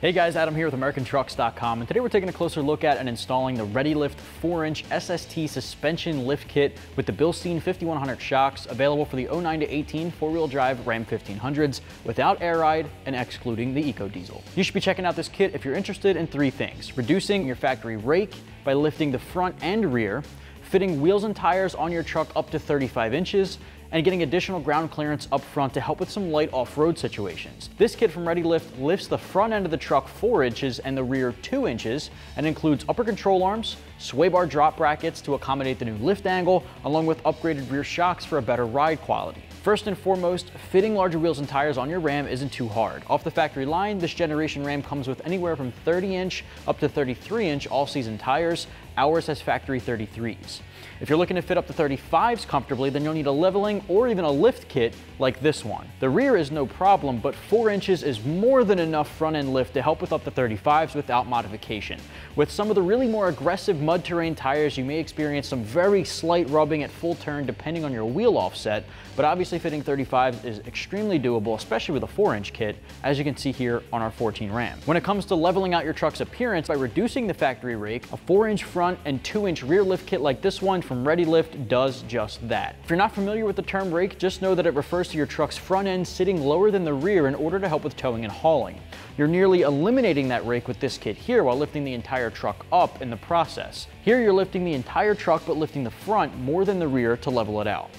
Hey guys, Adam here with AmericanTrucks.com and today we're taking a closer look at and installing the ReadyLift 4-inch SST suspension lift kit with the Bilstein 5100 shocks available for the 09 to 18 four-wheel drive Ram 1500s without air ride and excluding the Eco Diesel. You should be checking out this kit if you're interested in three things. Reducing your factory rake by lifting the front and rear, fitting wheels and tires on your truck up to 35 inches, and getting additional ground clearance up front to help with some light off-road situations. This kit from ReadyLift lifts the front end of the truck 4 inches and the rear 2 inches and includes upper control arms, sway bar drop brackets to accommodate the new lift angle, along with upgraded rear shocks for a better ride quality. First and foremost, fitting larger wheels and tires on your Ram isn't too hard. Off the factory line, this generation Ram comes with anywhere from 30 inch up to 33 inch all-season tires. Ours has factory 33s. If you're looking to fit up to 35s comfortably, then you'll need a leveling or even a lift kit like this one. The rear is no problem, but 4 inches is more than enough front end lift to help with up to 35s without modification. With some of the really more aggressive mud terrain tires, you may experience some very slight rubbing at full turn depending on your wheel offset, but obviously fitting 35s is extremely doable, especially with a 4 inch kit, as you can see here on our 14 Ram. When it comes to leveling out your truck's appearance by reducing the factory rake, a 4 inch front and 2 inch rear lift kit like this one from ReadyLift does just that. If you're not familiar with the term rake, just know that it refers to your truck's front end sitting lower than the rear in order to help with towing and hauling. You're nearly eliminating that rake with this kit here while lifting the entire truck up in the process. Here you're lifting the entire truck but lifting the front more than the rear to level it out.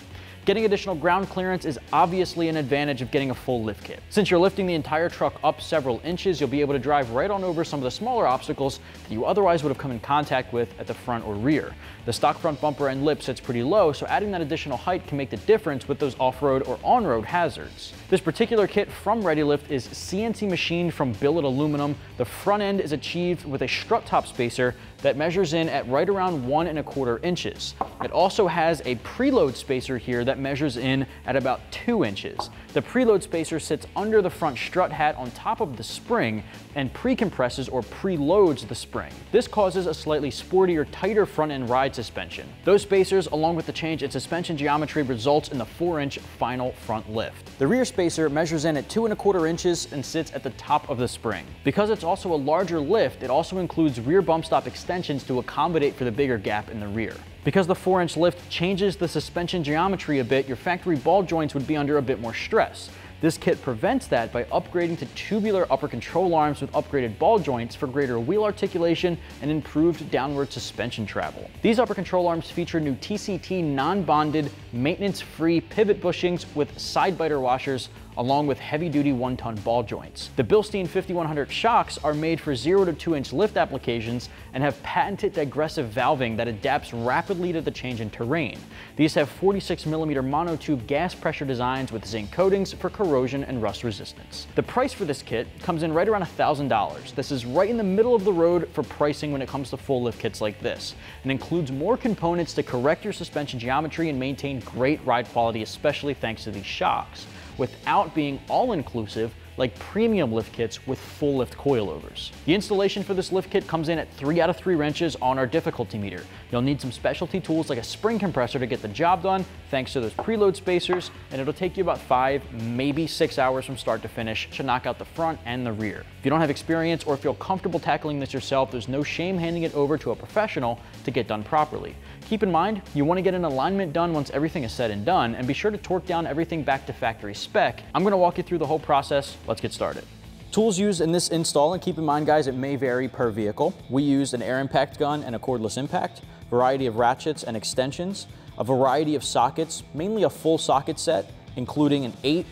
Getting additional ground clearance is obviously an advantage of getting a full lift kit. Since you're lifting the entire truck up several inches, you'll be able to drive right on over some of the smaller obstacles that you otherwise would have come in contact with at the front or rear. The stock front bumper and lip sits pretty low, so adding that additional height can make the difference with those off-road or on-road hazards. This particular kit from ReadyLift is CNC machined from billet aluminum. The front end is achieved with a strut top spacer that measures in at right around one and a quarter inches. It also has a preload spacer here that measures in at about two inches. The preload spacer sits under the front strut hat on top of the spring and pre-compresses or preloads the spring. This causes a slightly sportier, tighter front end ride suspension. Those spacers, along with the change in suspension geometry, results in the 4-inch final front lift. The rear spacer measures in at two and a quarter inches and sits at the top of the spring. Because it's also a larger lift, it also includes rear bump stop extensions to accommodate for the bigger gap in the rear. Because the 4-inch lift changes the suspension geometry a bit, your factory ball joints would be under a bit more stress. This kit prevents that by upgrading to tubular upper control arms with upgraded ball joints for greater wheel articulation and improved downward suspension travel. These upper control arms feature new TCT non-bonded, maintenance-free pivot bushings with side biter washers along with heavy-duty one-ton ball joints. The Bilstein 5100 shocks are made for 0 to 2 inch lift applications and have patented digressive valving that adapts rapidly to the change in terrain. These have 46 millimeter monotube gas pressure designs with zinc coatings for corrosion and rust resistance. The price for this kit comes in right around $1,000. This is right in the middle of the road for pricing when it comes to full lift kits like this, and includes more components to correct your suspension geometry and maintain great ride quality, especially thanks to these shocks without being all-inclusive like premium lift kits with full lift coilovers. The installation for this lift kit comes in at 3 out of 3 wrenches on our difficulty meter. You'll need some specialty tools like a spring compressor to get the job done thanks to those preload spacers and it'll take you about 5, maybe 6 hours from start to finish to knock out the front and the rear. If you don't have experience or feel comfortable tackling this yourself, there's no shame handing it over to a professional to get done properly. Keep in mind, you want to get an alignment done once everything is said and done, and be sure to torque down everything back to factory spec. I'm going to walk you through the whole process. Let's get started. Tools used in this install, and keep in mind guys, it may vary per vehicle. We used an air impact gun and a cordless impact, variety of ratchets and extensions, a variety of sockets, mainly a full socket set, including an 8,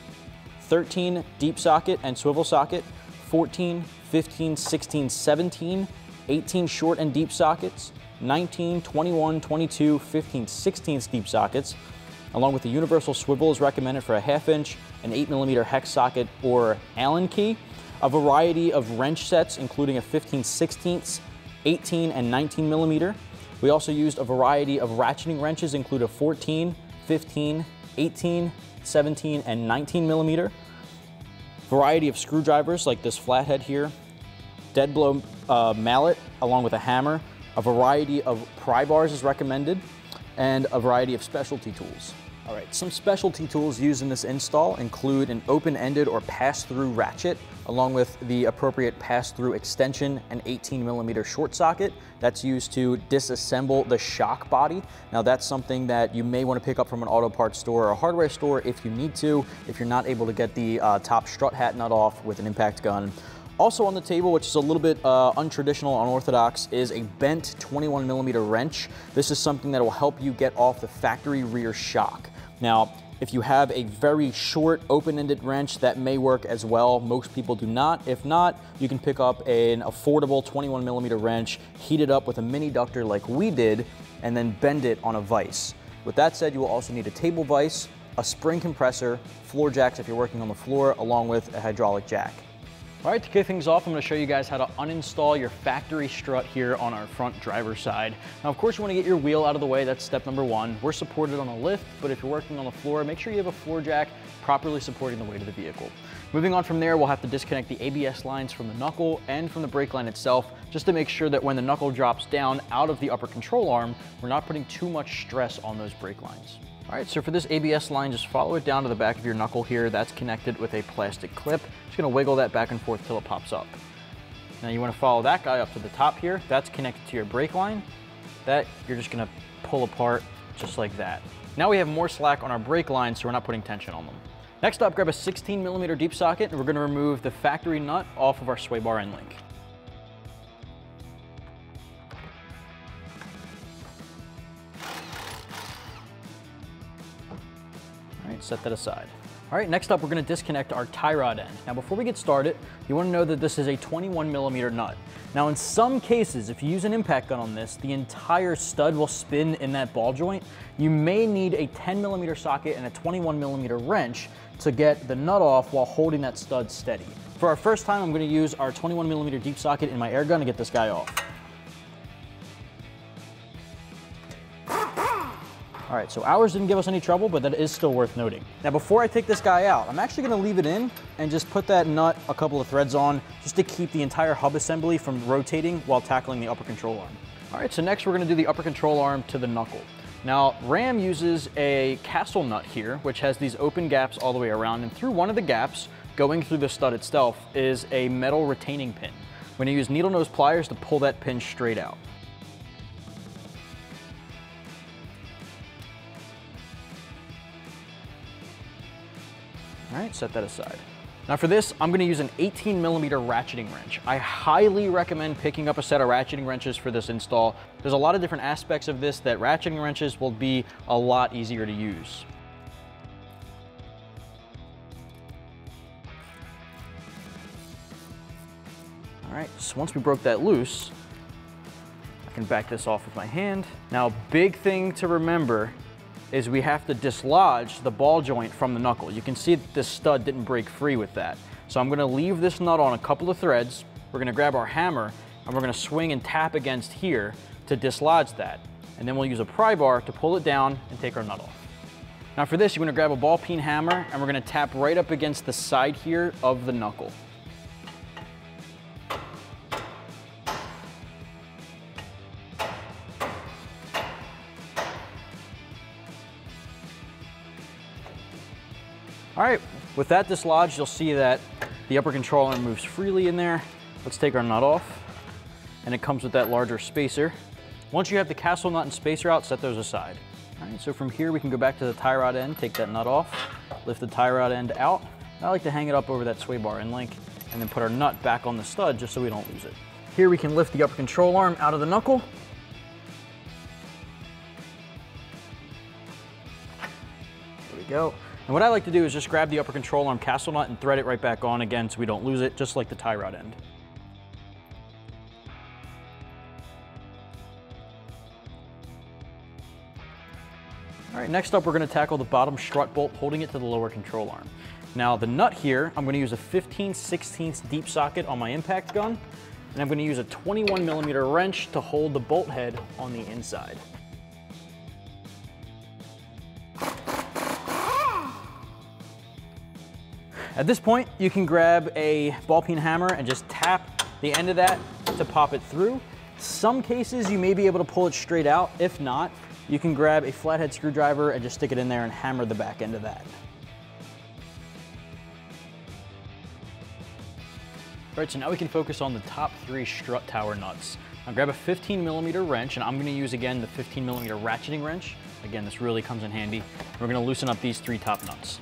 13 deep socket and swivel socket, 14, 15, 16, 17, 18 short and deep sockets, 19, 21, 22, 15, 16 deep sockets, along with the universal swivel is recommended for a half inch, an 8 millimeter hex socket or Allen key, a variety of wrench sets including a 15 16 18 and 19 millimeter. We also used a variety of ratcheting wrenches include a 14, 15, 18, 17 and 19 millimeter. Variety of screwdrivers like this flathead here, dead blow uh, mallet along with a hammer, a variety of pry bars is recommended, and a variety of specialty tools. All right, some specialty tools used in this install include an open-ended or pass-through ratchet, along with the appropriate pass-through extension and 18 millimeter short socket. That's used to disassemble the shock body. Now that's something that you may want to pick up from an auto parts store or a hardware store if you need to, if you're not able to get the uh, top strut hat nut off with an impact gun. Also on the table, which is a little bit uh, untraditional, unorthodox, is a bent 21 millimeter wrench. This is something that will help you get off the factory rear shock. Now, if you have a very short open-ended wrench, that may work as well. Most people do not. If not, you can pick up an affordable 21 millimeter wrench, heat it up with a mini ductor like we did, and then bend it on a vise. With that said, you will also need a table vise, a spring compressor, floor jacks if you're working on the floor, along with a hydraulic jack. All right, to kick things off, I'm gonna show you guys how to uninstall your factory strut here on our front driver's side. Now, of course, you wanna get your wheel out of the way. That's step number one. We're supported on a lift, but if you're working on the floor, make sure you have a floor jack properly supporting the weight of the vehicle. Moving on from there, we'll have to disconnect the ABS lines from the knuckle and from the brake line itself, just to make sure that when the knuckle drops down out of the upper control arm, we're not putting too much stress on those brake lines. All right, so for this ABS line, just follow it down to the back of your knuckle here. That's connected with a plastic clip. Just gonna wiggle that back and forth till it pops up. Now you wanna follow that guy up to the top here. That's connected to your brake line. That you're just gonna pull apart just like that. Now we have more slack on our brake line, so we're not putting tension on them. Next up, grab a 16 millimeter deep socket, and we're gonna remove the factory nut off of our sway bar end link. Set that aside. All right, next up, we're gonna disconnect our tie rod end. Now, before we get started, you wanna know that this is a 21 millimeter nut. Now, in some cases, if you use an impact gun on this, the entire stud will spin in that ball joint. You may need a 10 millimeter socket and a 21 millimeter wrench to get the nut off while holding that stud steady. For our first time, I'm gonna use our 21 millimeter deep socket in my air gun to get this guy off. All right, so ours didn't give us any trouble, but that is still worth noting. Now, before I take this guy out, I'm actually gonna leave it in and just put that nut a couple of threads on just to keep the entire hub assembly from rotating while tackling the upper control arm. All right, so next we're gonna do the upper control arm to the knuckle. Now, Ram uses a castle nut here, which has these open gaps all the way around, and through one of the gaps, going through the stud itself, is a metal retaining pin. We're gonna use needle nose pliers to pull that pin straight out. Right, set that aside. Now for this, I'm gonna use an 18 millimeter ratcheting wrench. I highly recommend picking up a set of ratcheting wrenches for this install. There's a lot of different aspects of this that ratcheting wrenches will be a lot easier to use. All right, so once we broke that loose, I can back this off with my hand. Now, big thing to remember is we have to dislodge the ball joint from the knuckle. You can see that this stud didn't break free with that. So I'm gonna leave this nut on a couple of threads. We're gonna grab our hammer and we're gonna swing and tap against here to dislodge that. And then we'll use a pry bar to pull it down and take our nut off. Now for this, you're gonna grab a ball peen hammer and we're gonna tap right up against the side here of the knuckle. All right, with that dislodged, you'll see that the upper control arm moves freely in there. Let's take our nut off. And it comes with that larger spacer. Once you have the castle nut and spacer out, set those aside. All right, so from here we can go back to the tie rod end, take that nut off, lift the tie rod end out. I like to hang it up over that sway bar end link and then put our nut back on the stud just so we don't lose it. Here we can lift the upper control arm out of the knuckle. There we go. And what I like to do is just grab the upper control arm castle nut and thread it right back on again so we don't lose it, just like the tie rod end. All right, next up we're gonna tackle the bottom strut bolt holding it to the lower control arm. Now the nut here, I'm gonna use a 15 16 deep socket on my impact gun, and I'm gonna use a 21 millimeter wrench to hold the bolt head on the inside. At this point, you can grab a ball peen hammer and just tap the end of that to pop it through. Some cases you may be able to pull it straight out. If not, you can grab a flathead screwdriver and just stick it in there and hammer the back end of that. All right, so now we can focus on the top three strut tower nuts. Now grab a 15 millimeter wrench, and I'm gonna use again the 15 millimeter ratcheting wrench. Again, this really comes in handy. We're gonna loosen up these three top nuts.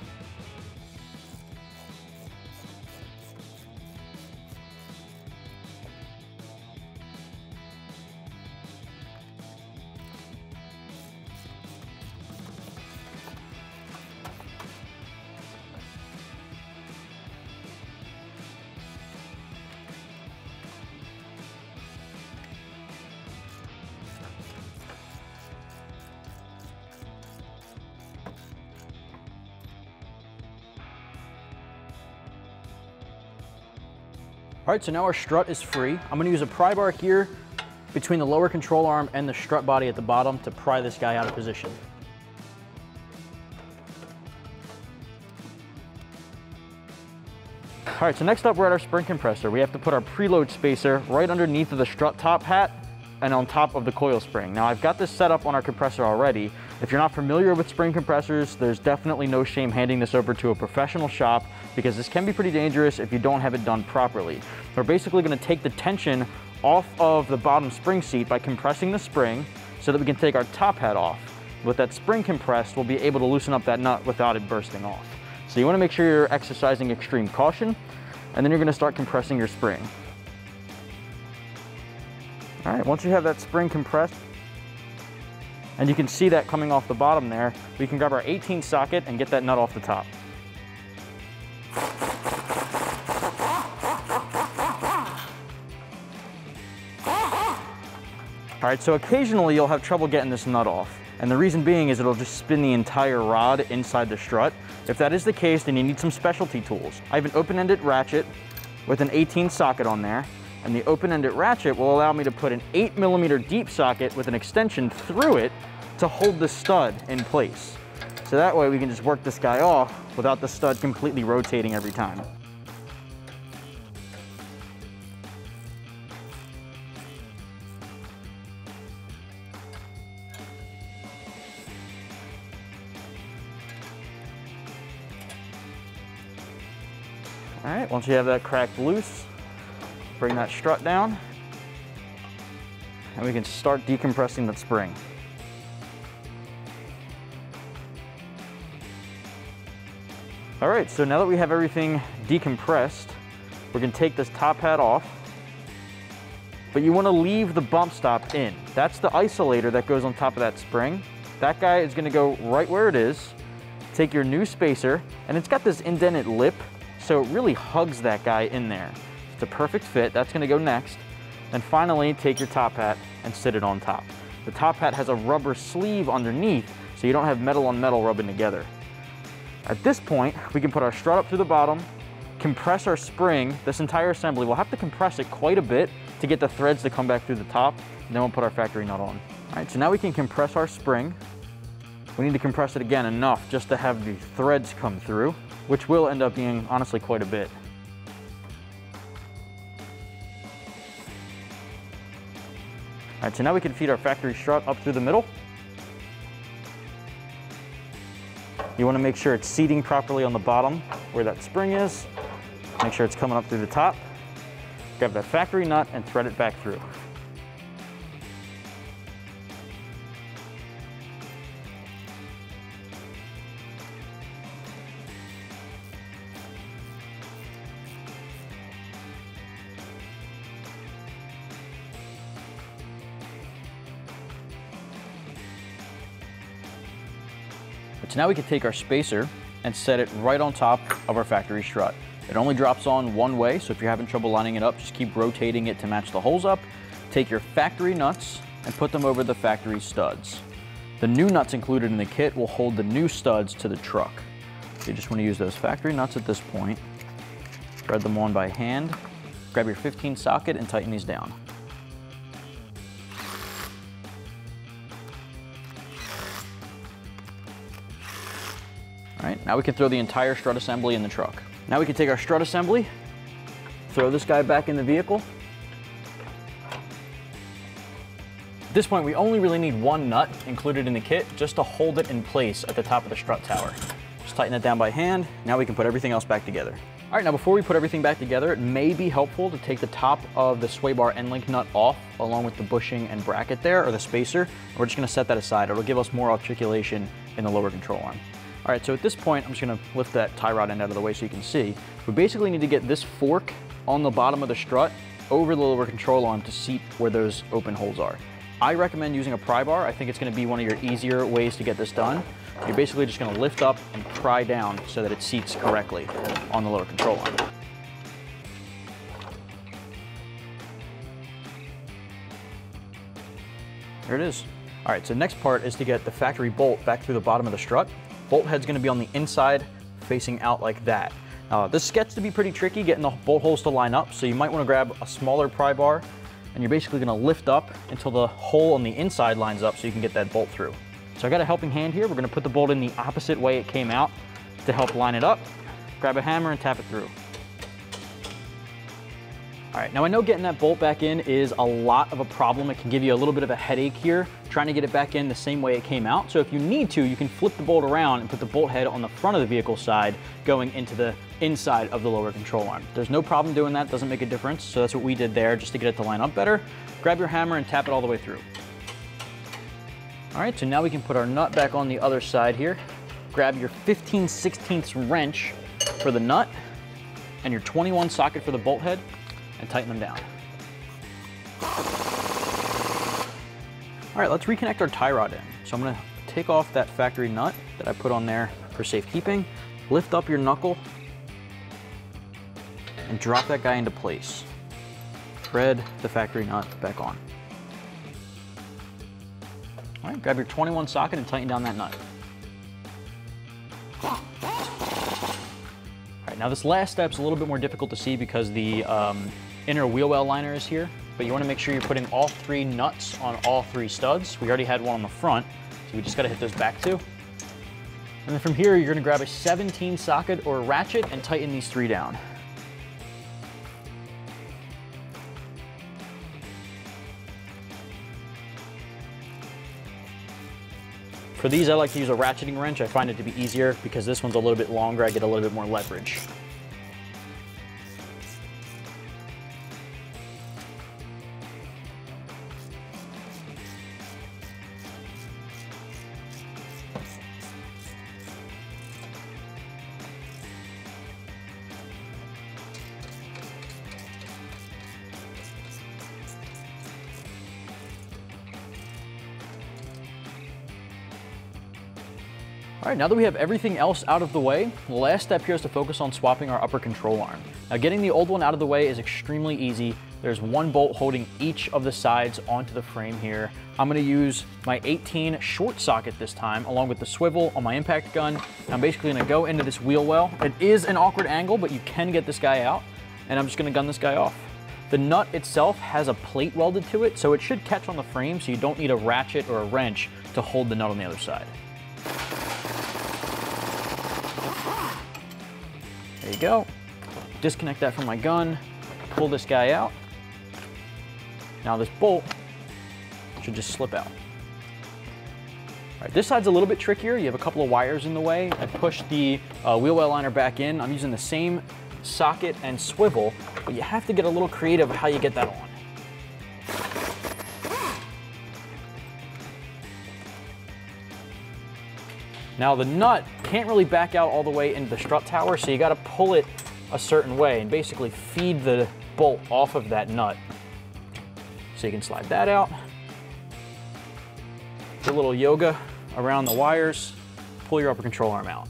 All right, so now our strut is free. I'm gonna use a pry bar here between the lower control arm and the strut body at the bottom to pry this guy out of position. All right, so next up we're at our spring compressor. We have to put our preload spacer right underneath of the strut top hat and on top of the coil spring. Now I've got this set up on our compressor already. If you're not familiar with spring compressors, there's definitely no shame handing this over to a professional shop because this can be pretty dangerous if you don't have it done properly. We're basically gonna take the tension off of the bottom spring seat by compressing the spring so that we can take our top hat off. With that spring compressed, we'll be able to loosen up that nut without it bursting off. So you wanna make sure you're exercising extreme caution and then you're gonna start compressing your spring. All right, once you have that spring compressed, and you can see that coming off the bottom there, we can grab our 18 socket and get that nut off the top. All right, so occasionally you'll have trouble getting this nut off. And the reason being is it'll just spin the entire rod inside the strut. If that is the case, then you need some specialty tools. I have an open-ended ratchet with an 18 socket on there and the open-ended ratchet will allow me to put an 8 millimeter deep socket with an extension through it to hold the stud in place. So that way we can just work this guy off without the stud completely rotating every time. All right, once you have that cracked loose, Bring that strut down and we can start decompressing that spring. All right, so now that we have everything decompressed, we're gonna take this top hat off, but you wanna leave the bump stop in. That's the isolator that goes on top of that spring. That guy is gonna go right where it is. Take your new spacer, and it's got this indented lip, so it really hugs that guy in there. It's a perfect fit. That's gonna go next. And finally, take your top hat and sit it on top. The top hat has a rubber sleeve underneath, so you don't have metal on metal rubbing together. At this point, we can put our strut up through the bottom, compress our spring. This entire assembly, we'll have to compress it quite a bit to get the threads to come back through the top, and then we'll put our factory nut on. All right, so now we can compress our spring. We need to compress it again enough just to have the threads come through, which will end up being honestly quite a bit. All right, so now we can feed our factory strut up through the middle. You wanna make sure it's seating properly on the bottom where that spring is. Make sure it's coming up through the top. Grab that factory nut and thread it back through. Now we can take our spacer and set it right on top of our factory strut. It only drops on one way, so if you're having trouble lining it up, just keep rotating it to match the holes up. Take your factory nuts and put them over the factory studs. The new nuts included in the kit will hold the new studs to the truck. you just want to use those factory nuts at this point. Thread them on by hand. Grab your 15 socket and tighten these down. Now we can throw the entire strut assembly in the truck. Now we can take our strut assembly, throw this guy back in the vehicle. At this point, we only really need one nut included in the kit just to hold it in place at the top of the strut tower. Just tighten it down by hand. Now we can put everything else back together. All right, now before we put everything back together, it may be helpful to take the top of the sway bar end link nut off along with the bushing and bracket there, or the spacer. We're just gonna set that aside. It'll give us more articulation in the lower control arm. All right, so at this point, I'm just gonna lift that tie rod end out of the way so you can see. We basically need to get this fork on the bottom of the strut over the lower control arm to seat where those open holes are. I recommend using a pry bar. I think it's gonna be one of your easier ways to get this done. You're basically just gonna lift up and pry down so that it seats correctly on the lower control arm. There it is. All right, so next part is to get the factory bolt back through the bottom of the strut. Bolt head's gonna be on the inside, facing out like that. Uh, this gets to be pretty tricky getting the bolt holes to line up, so you might wanna grab a smaller pry bar and you're basically gonna lift up until the hole on the inside lines up so you can get that bolt through. So I got a helping hand here. We're gonna put the bolt in the opposite way it came out to help line it up. Grab a hammer and tap it through. All right, now I know getting that bolt back in is a lot of a problem. It can give you a little bit of a headache here, trying to get it back in the same way it came out. So if you need to, you can flip the bolt around and put the bolt head on the front of the vehicle side, going into the inside of the lower control arm. There's no problem doing that, doesn't make a difference. So that's what we did there, just to get it to line up better. Grab your hammer and tap it all the way through. All right, so now we can put our nut back on the other side here. Grab your 15 16ths wrench for the nut and your 21 socket for the bolt head and tighten them down. All right, let's reconnect our tie rod end. So I'm gonna take off that factory nut that I put on there for safekeeping, lift up your knuckle, and drop that guy into place. Thread the factory nut back on. All right, grab your 21 socket and tighten down that nut. All right, now this last step's a little bit more difficult to see because the um, inner wheel well liner is here, but you wanna make sure you're putting all three nuts on all three studs. We already had one on the front, so we just gotta hit those back two. And then from here, you're gonna grab a 17 socket or ratchet and tighten these three down. For these, I like to use a ratcheting wrench. I find it to be easier because this one's a little bit longer. I get a little bit more leverage. All right, now that we have everything else out of the way, the last step here is to focus on swapping our upper control arm. Now getting the old one out of the way is extremely easy. There's one bolt holding each of the sides onto the frame here. I'm gonna use my 18 short socket this time, along with the swivel on my impact gun. I'm basically gonna go into this wheel well. It is an awkward angle, but you can get this guy out, and I'm just gonna gun this guy off. The nut itself has a plate welded to it, so it should catch on the frame, so you don't need a ratchet or a wrench to hold the nut on the other side. There you go. Disconnect that from my gun, pull this guy out. Now this bolt should just slip out. All right, this side's a little bit trickier. You have a couple of wires in the way. I pushed the uh, wheel well liner back in. I'm using the same socket and swivel, but you have to get a little creative how you get that on. Now the nut can't really back out all the way into the strut tower, so you gotta pull it a certain way and basically feed the bolt off of that nut. So you can slide that out. Do a little yoga around the wires, pull your upper control arm out.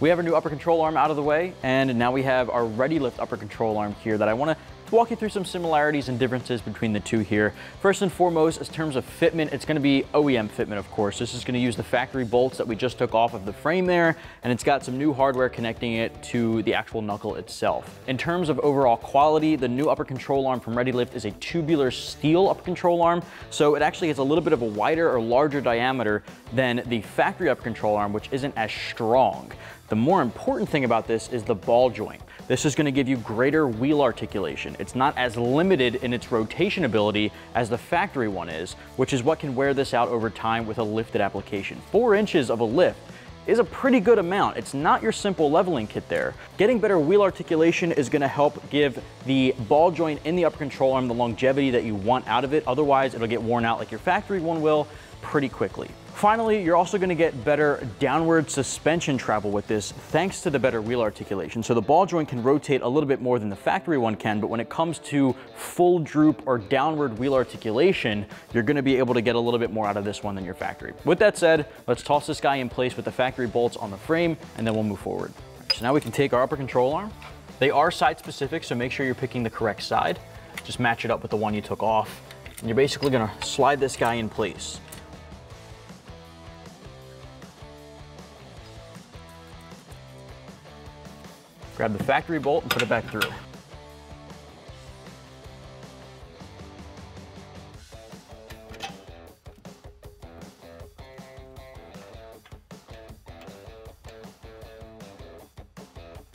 We have our new upper control arm out of the way, and now we have our Ready Lift upper control arm here that I wanna walk you through some similarities and differences between the two here. First and foremost, in terms of fitment, it's gonna be OEM fitment, of course. This is gonna use the factory bolts that we just took off of the frame there, and it's got some new hardware connecting it to the actual knuckle itself. In terms of overall quality, the new upper control arm from ReadyLift is a tubular steel upper control arm, so it actually has a little bit of a wider or larger diameter than the factory upper control arm, which isn't as strong. The more important thing about this is the ball joint. This is gonna give you greater wheel articulation. It's not as limited in its rotation ability as the factory one is, which is what can wear this out over time with a lifted application. Four inches of a lift is a pretty good amount. It's not your simple leveling kit there. Getting better wheel articulation is gonna help give the ball joint in the upper control arm the longevity that you want out of it. Otherwise, it'll get worn out like your factory one will pretty quickly. Finally, you're also gonna get better downward suspension travel with this thanks to the better wheel articulation. So the ball joint can rotate a little bit more than the factory one can, but when it comes to full droop or downward wheel articulation, you're gonna be able to get a little bit more out of this one than your factory. With that said, let's toss this guy in place with the factory bolts on the frame and then we'll move forward. So now we can take our upper control arm. They are side specific, so make sure you're picking the correct side. Just match it up with the one you took off. And you're basically gonna slide this guy in place. Grab the factory bolt and put it back through.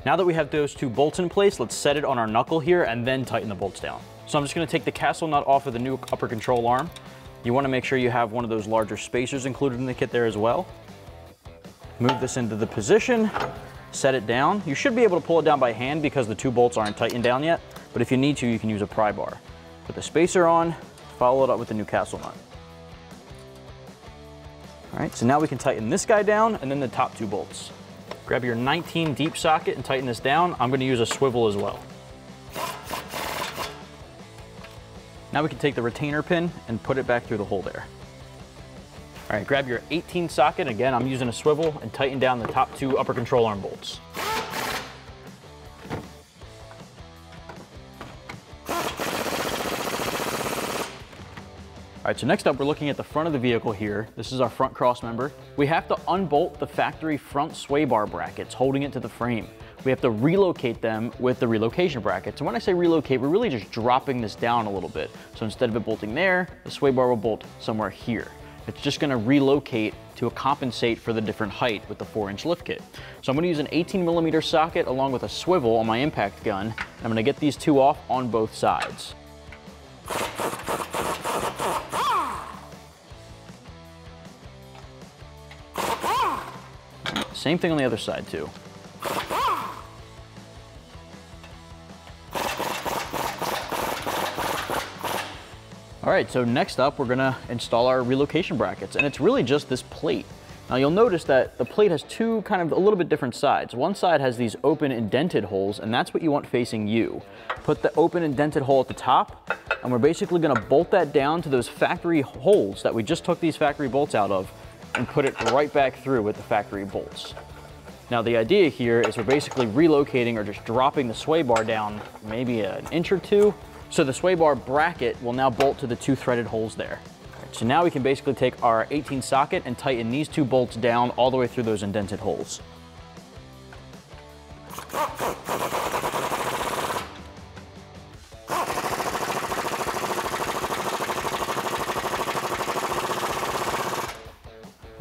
Now that we have those two bolts in place, let's set it on our knuckle here and then tighten the bolts down. So I'm just gonna take the castle nut off of the new upper control arm. You wanna make sure you have one of those larger spacers included in the kit there as well. Move this into the position set it down. You should be able to pull it down by hand because the two bolts aren't tightened down yet, but if you need to, you can use a pry bar. Put the spacer on, follow it up with the new castle nut. All right, so now we can tighten this guy down and then the top two bolts. Grab your 19 deep socket and tighten this down. I'm gonna use a swivel as well. Now we can take the retainer pin and put it back through the hole there. All right, grab your 18 socket. Again, I'm using a swivel and tighten down the top two upper control arm bolts. All right, so next up, we're looking at the front of the vehicle here. This is our front cross member. We have to unbolt the factory front sway bar brackets holding it to the frame. We have to relocate them with the relocation brackets. And when I say relocate, we're really just dropping this down a little bit. So instead of it bolting there, the sway bar will bolt somewhere here. It's just gonna relocate to compensate for the different height with the four inch lift kit. So I'm gonna use an 18 millimeter socket along with a swivel on my impact gun. I'm gonna get these two off on both sides. Same thing on the other side too. All right, so next up, we're gonna install our relocation brackets, and it's really just this plate. Now you'll notice that the plate has two kind of a little bit different sides. One side has these open indented holes, and that's what you want facing you. Put the open indented hole at the top, and we're basically gonna bolt that down to those factory holes that we just took these factory bolts out of, and put it right back through with the factory bolts. Now the idea here is we're basically relocating or just dropping the sway bar down maybe an inch or two so the sway bar bracket will now bolt to the two threaded holes there. So now we can basically take our 18 socket and tighten these two bolts down all the way through those indented holes.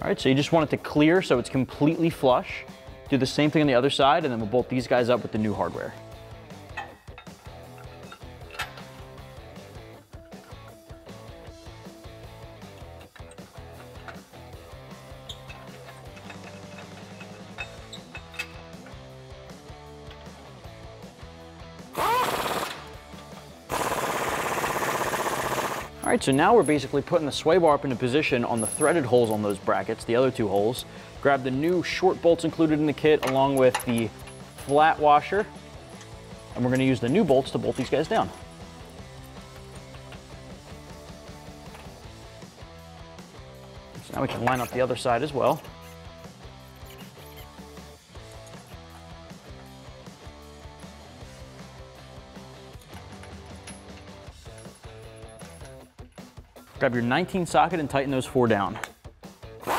All right, so you just want it to clear so it's completely flush. Do the same thing on the other side and then we'll bolt these guys up with the new hardware. Right, so now we're basically putting the sway bar up into position on the threaded holes on those brackets, the other two holes. Grab the new short bolts included in the kit along with the flat washer. And we're gonna use the new bolts to bolt these guys down. So now we can line up the other side as well. Grab your 19 socket and tighten those four down. All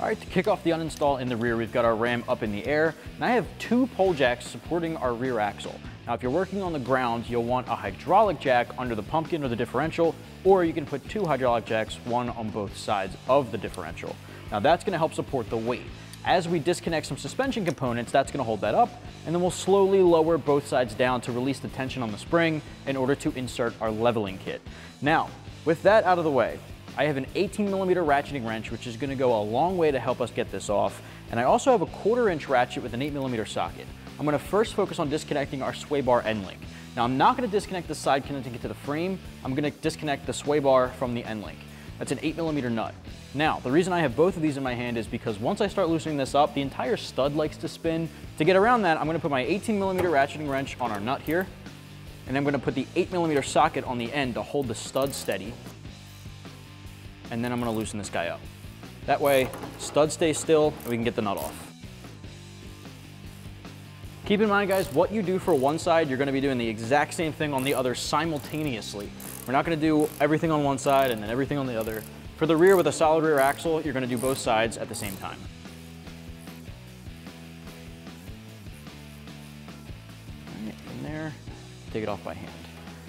right, to kick off the uninstall in the rear, we've got our ram up in the air, and I have two pole jacks supporting our rear axle. Now, if you're working on the ground, you'll want a hydraulic jack under the pumpkin or the differential, or you can put two hydraulic jacks, one on both sides of the differential. Now that's gonna help support the weight. As we disconnect some suspension components, that's gonna hold that up, and then we'll slowly lower both sides down to release the tension on the spring in order to insert our leveling kit. Now, with that out of the way, I have an 18 millimeter ratcheting wrench, which is gonna go a long way to help us get this off. And I also have a quarter inch ratchet with an eight millimeter socket. I'm gonna first focus on disconnecting our sway bar end link. Now I'm not gonna disconnect the side connecting it to the frame. I'm gonna disconnect the sway bar from the end link. That's an eight millimeter nut. Now, the reason I have both of these in my hand is because once I start loosening this up, the entire stud likes to spin. To get around that, I'm gonna put my 18 millimeter ratcheting wrench on our nut here, and I'm gonna put the eight millimeter socket on the end to hold the stud steady. And then I'm gonna loosen this guy up. That way, stud stays still and we can get the nut off. Keep in mind guys, what you do for one side, you're gonna be doing the exact same thing on the other simultaneously. We're not gonna do everything on one side and then everything on the other. For the rear with a solid rear axle, you're gonna do both sides at the same time. in there, take it off by hand.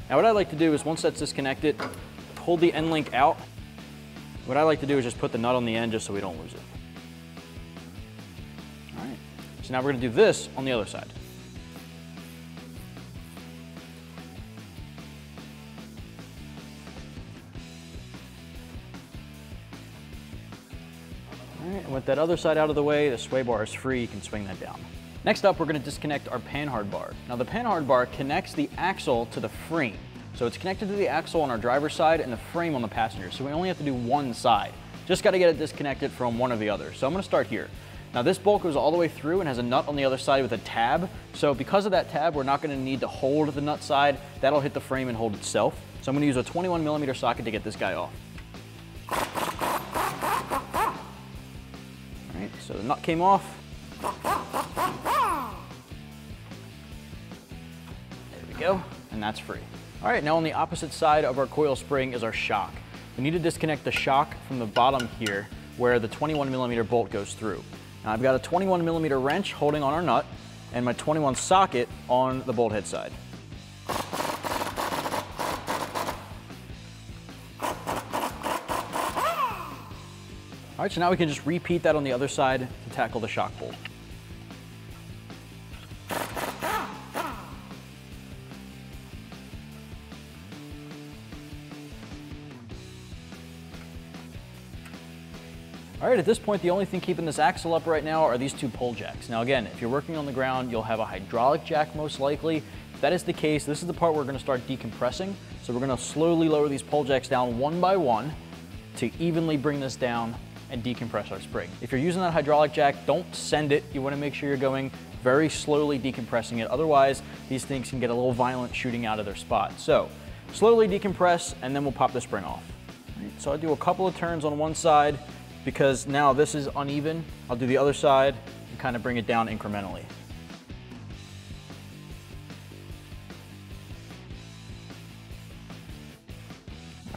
Now what I like to do is once that's disconnected, pull the end link out. What I like to do is just put the nut on the end just so we don't lose it. All right, so now we're gonna do this on the other side. And with that other side out of the way, the sway bar is free, you can swing that down. Next up, we're gonna disconnect our panhard bar. Now the panhard bar connects the axle to the frame. So it's connected to the axle on our driver's side and the frame on the passenger. So we only have to do one side. Just gotta get it disconnected from one of the other. So I'm gonna start here. Now this bolt goes all the way through and has a nut on the other side with a tab. So because of that tab, we're not gonna need to hold the nut side. That'll hit the frame and hold itself. So I'm gonna use a 21 millimeter socket to get this guy off. So the nut came off. There we go, and that's free. All right, now on the opposite side of our coil spring is our shock. We need to disconnect the shock from the bottom here where the 21 millimeter bolt goes through. Now I've got a 21 millimeter wrench holding on our nut and my 21 socket on the bolt head side. All right, so now we can just repeat that on the other side to tackle the shock bolt. All right, at this point, the only thing keeping this axle up right now are these two pole jacks. Now again, if you're working on the ground, you'll have a hydraulic jack most likely. If that is the case, this is the part we're gonna start decompressing. So we're gonna slowly lower these pole jacks down one by one to evenly bring this down and decompress our spring. If you're using that hydraulic jack, don't send it. You wanna make sure you're going very slowly decompressing it. Otherwise, these things can get a little violent shooting out of their spot. So slowly decompress and then we'll pop the spring off. so I do a couple of turns on one side, because now this is uneven. I'll do the other side and kind of bring it down incrementally.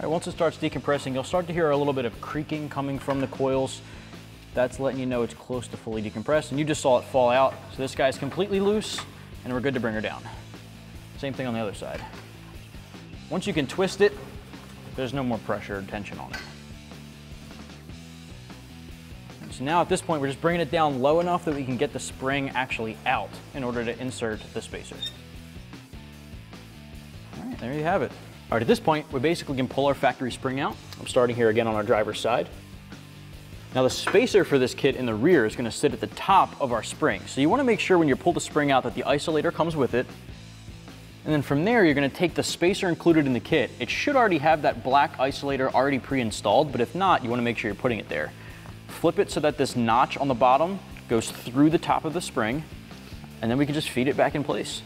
Once it starts decompressing, you'll start to hear a little bit of creaking coming from the coils. That's letting you know it's close to fully decompressed, and you just saw it fall out. So this guy's completely loose, and we're good to bring her down. Same thing on the other side. Once you can twist it, there's no more pressure or tension on it. So now at this point, we're just bringing it down low enough that we can get the spring actually out in order to insert the spacer. All right, there you have it. All right, at this point, we basically can pull our factory spring out. I'm starting here again on our driver's side. Now the spacer for this kit in the rear is gonna sit at the top of our spring. So you wanna make sure when you pull the spring out that the isolator comes with it. And then from there, you're gonna take the spacer included in the kit. It should already have that black isolator already pre-installed, but if not, you wanna make sure you're putting it there flip it so that this notch on the bottom goes through the top of the spring, and then we can just feed it back in place.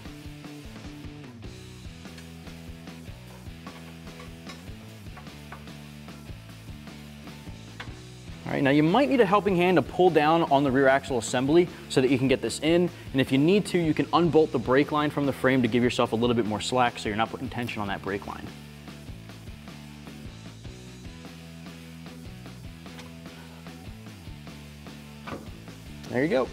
Now you might need a helping hand to pull down on the rear axle assembly so that you can get this in. And if you need to, you can unbolt the brake line from the frame to give yourself a little bit more slack so you're not putting tension on that brake line. There you go.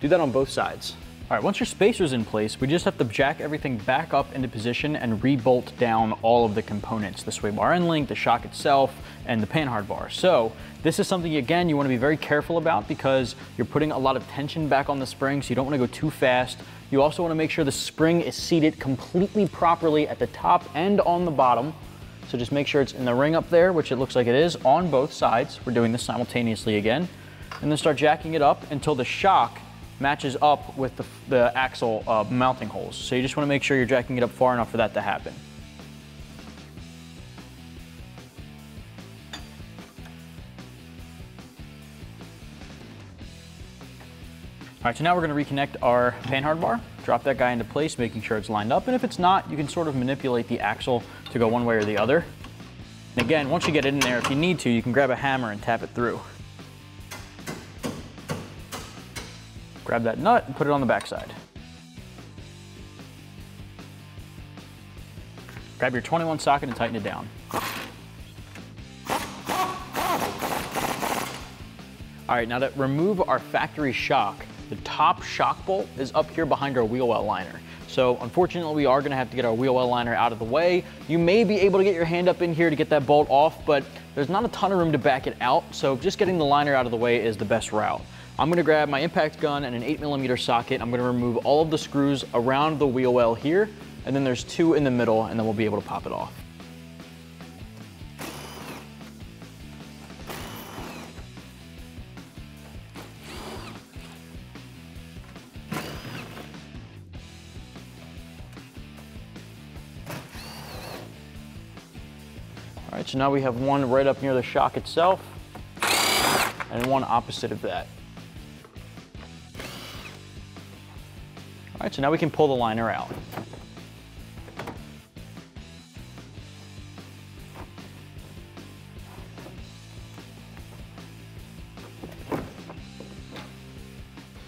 Do that on both sides. All right, once your spacer's in place, we just have to jack everything back up into position and re-bolt down all of the components, the sway bar end link, the shock itself, and the panhard bar. So this is something, again, you wanna be very careful about because you're putting a lot of tension back on the spring, so you don't wanna go too fast. You also wanna make sure the spring is seated completely properly at the top and on the bottom. So just make sure it's in the ring up there, which it looks like it is, on both sides. We're doing this simultaneously again. And then start jacking it up until the shock matches up with the, the axle uh, mounting holes. So you just want to make sure you're jacking it up far enough for that to happen. All right, so now we're gonna reconnect our panhard bar, drop that guy into place, making sure it's lined up. And if it's not, you can sort of manipulate the axle to go one way or the other. And again, once you get it in there, if you need to, you can grab a hammer and tap it through. Grab that nut and put it on the backside. Grab your 21 socket and tighten it down. All right, now to remove our factory shock, the top shock bolt is up here behind our wheel well liner. So unfortunately, we are gonna have to get our wheel well liner out of the way. You may be able to get your hand up in here to get that bolt off, but there's not a ton of room to back it out. So just getting the liner out of the way is the best route. I'm gonna grab my impact gun and an eight millimeter socket. I'm gonna remove all of the screws around the wheel well here, and then there's two in the middle, and then we'll be able to pop it off. Right, so now we have one right up near the shock itself and one opposite of that. All right, so now we can pull the liner out.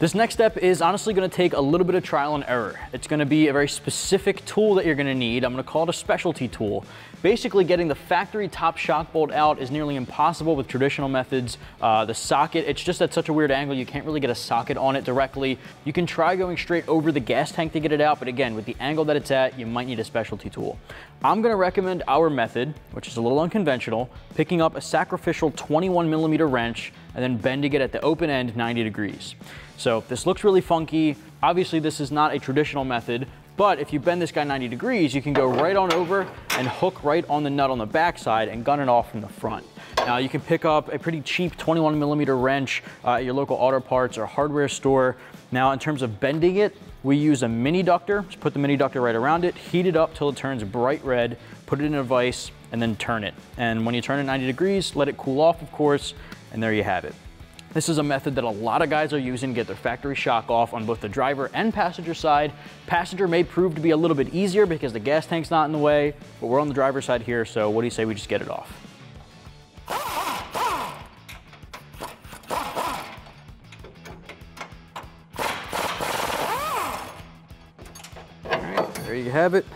This next step is honestly gonna take a little bit of trial and error. It's gonna be a very specific tool that you're gonna need. I'm gonna call it a specialty tool. Basically getting the factory top shock bolt out is nearly impossible with traditional methods. Uh, the socket, it's just at such a weird angle, you can't really get a socket on it directly. You can try going straight over the gas tank to get it out, but again, with the angle that it's at, you might need a specialty tool. I'm gonna recommend our method, which is a little unconventional, picking up a sacrificial 21 millimeter wrench and then bending it at the open end 90 degrees. So this looks really funky. Obviously this is not a traditional method, but if you bend this guy 90 degrees, you can go right on over and hook right on the nut on the backside and gun it off from the front. Now you can pick up a pretty cheap 21 millimeter wrench uh, at your local auto parts or hardware store. Now in terms of bending it, we use a mini ductor, just put the mini ductor right around it, heat it up till it turns bright red, put it in a vise, and then turn it. And when you turn it 90 degrees, let it cool off, of course, and there you have it. This is a method that a lot of guys are using to get their factory shock off on both the driver and passenger side. Passenger may prove to be a little bit easier because the gas tank's not in the way, but we're on the driver's side here, so what do you say we just get it off? All right, there you have it.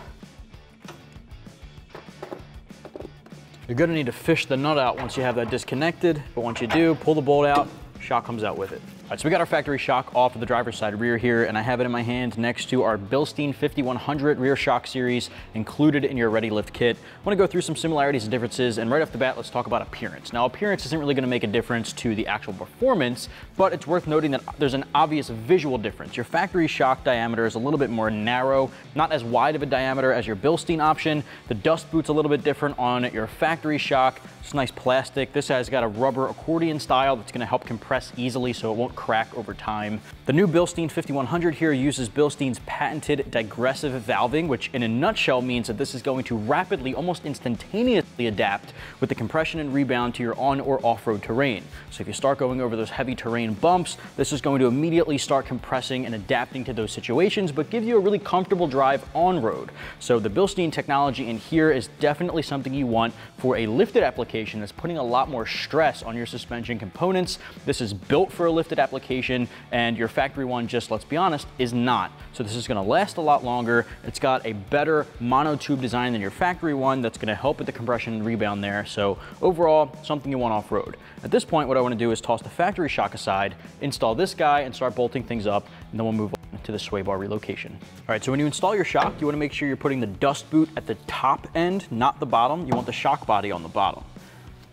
You're gonna need to fish the nut out once you have that disconnected, but once you do, pull the bolt out, shock comes out with it. All right, so we got our factory shock off of the driver's side rear here, and I have it in my hand next to our Bilstein 5100 rear shock series included in your Ready Lift kit. I wanna go through some similarities and differences, and right off the bat, let's talk about appearance. Now, appearance isn't really gonna make a difference to the actual performance, but it's worth noting that there's an obvious visual difference. Your factory shock diameter is a little bit more narrow, not as wide of a diameter as your Bilstein option. The dust boot's a little bit different on your factory shock. It's nice plastic. This has got a rubber accordion style that's gonna help compress easily so it won't crack over time. The new Bilstein 5100 here uses Bilstein's patented digressive valving, which in a nutshell means that this is going to rapidly, almost instantaneously adapt with the compression and rebound to your on or off-road terrain. So if you start going over those heavy terrain bumps, this is going to immediately start compressing and adapting to those situations, but give you a really comfortable drive on-road. So the Bilstein technology in here is definitely something you want for a lifted application that's putting a lot more stress on your suspension components. This is built for a lifted application and your factory one, just let's be honest, is not. So this is gonna last a lot longer. It's got a better monotube design than your factory one that's gonna help with the compression and rebound there. So overall, something you want off-road. At this point, what I wanna do is toss the factory shock aside, install this guy and start bolting things up, and then we'll move on to the sway bar relocation. All right, so when you install your shock, you wanna make sure you're putting the dust boot at the top end, not the bottom. You want the shock body on the bottom.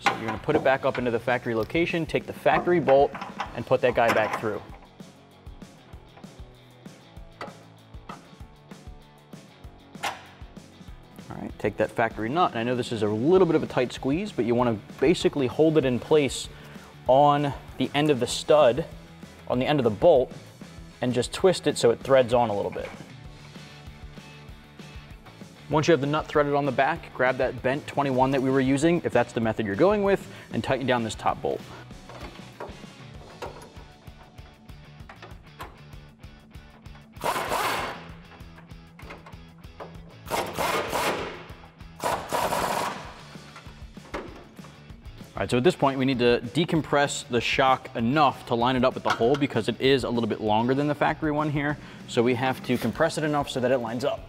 So you're gonna put it back up into the factory location, take the factory bolt, and put that guy back through. All right, take that factory nut, and I know this is a little bit of a tight squeeze, but you wanna basically hold it in place on the end of the stud, on the end of the bolt, and just twist it so it threads on a little bit. Once you have the nut threaded on the back, grab that bent 21 that we were using, if that's the method you're going with, and tighten down this top bolt. All right, so at this point, we need to decompress the shock enough to line it up with the hole because it is a little bit longer than the factory one here. So we have to compress it enough so that it lines up.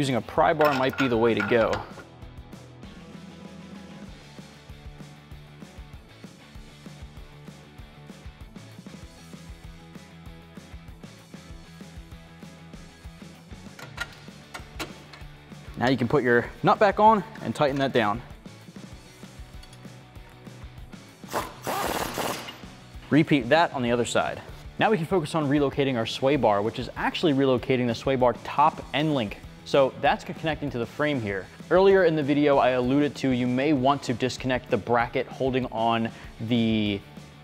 Using a pry bar might be the way to go. Now you can put your nut back on and tighten that down. Repeat that on the other side. Now we can focus on relocating our sway bar, which is actually relocating the sway bar top end link. So that's connecting to the frame here. Earlier in the video, I alluded to you may want to disconnect the bracket holding on the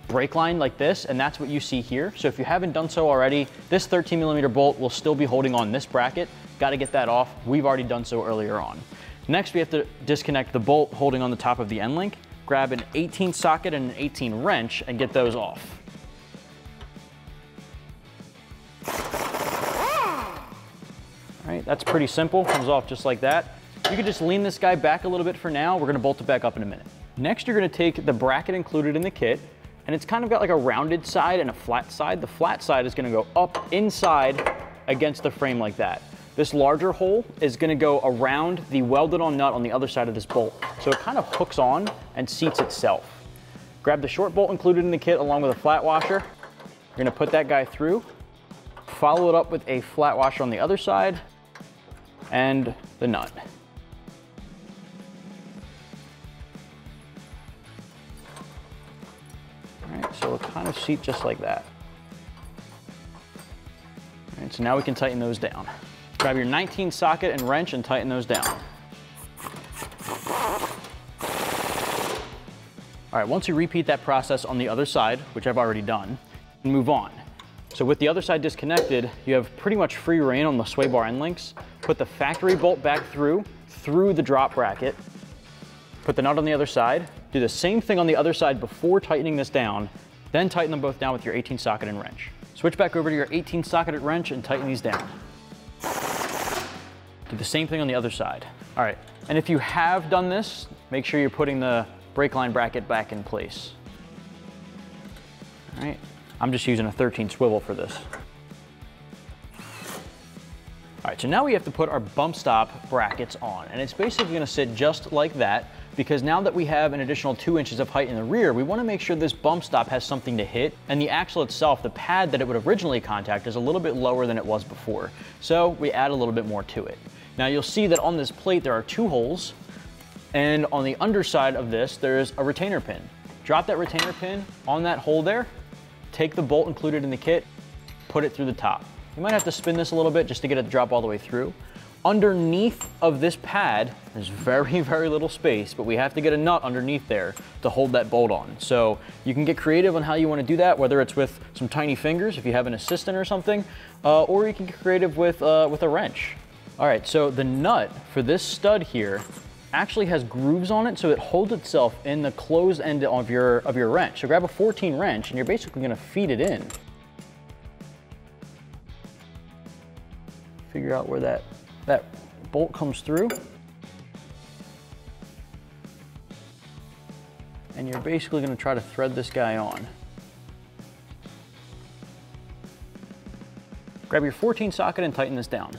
brake line like this, and that's what you see here. So if you haven't done so already, this 13 millimeter bolt will still be holding on this bracket, Got to get that off. We've already done so earlier on. Next, we have to disconnect the bolt holding on the top of the end link, grab an 18 socket and an 18 wrench and get those off. Right, that's pretty simple, comes off just like that. You can just lean this guy back a little bit for now. We're gonna bolt it back up in a minute. Next, you're gonna take the bracket included in the kit, and it's kind of got like a rounded side and a flat side. The flat side is gonna go up inside against the frame like that. This larger hole is gonna go around the welded on nut on the other side of this bolt. So it kind of hooks on and seats itself. Grab the short bolt included in the kit along with a flat washer. You're gonna put that guy through, follow it up with a flat washer on the other side, and the nut. All right, so it'll kind of seat just like that. All right, so now we can tighten those down. Grab your 19 socket and wrench and tighten those down. All right, once you repeat that process on the other side, which I've already done, move on. So with the other side disconnected, you have pretty much free rein on the sway bar end links. Put the factory bolt back through, through the drop bracket. Put the nut on the other side. Do the same thing on the other side before tightening this down, then tighten them both down with your 18 socket and wrench. Switch back over to your 18 socketed wrench and tighten these down. Do the same thing on the other side. All right, and if you have done this, make sure you're putting the brake line bracket back in place. All right, I'm just using a 13 swivel for this. All right, so now we have to put our bump stop brackets on, and it's basically gonna sit just like that, because now that we have an additional two inches of height in the rear, we wanna make sure this bump stop has something to hit, and the axle itself, the pad that it would originally contact is a little bit lower than it was before. So we add a little bit more to it. Now you'll see that on this plate there are two holes, and on the underside of this there's a retainer pin. Drop that retainer pin on that hole there, take the bolt included in the kit, put it through the top. You might have to spin this a little bit just to get it to drop all the way through. Underneath of this pad, there's very, very little space, but we have to get a nut underneath there to hold that bolt on. So you can get creative on how you wanna do that, whether it's with some tiny fingers, if you have an assistant or something, uh, or you can get creative with, uh, with a wrench. All right, so the nut for this stud here actually has grooves on it so it holds itself in the closed end of your, of your wrench. So grab a 14 wrench and you're basically gonna feed it in. Figure out where that, that bolt comes through. And you're basically gonna try to thread this guy on. Grab your 14 socket and tighten this down.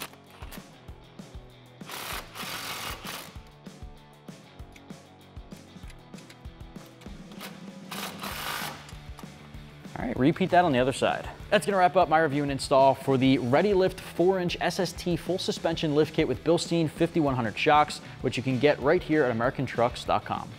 Right, repeat that on the other side. That's gonna wrap up my review and install for the ReadyLift 4-inch SST full suspension lift kit with Bilstein 5100 shocks, which you can get right here at AmericanTrucks.com.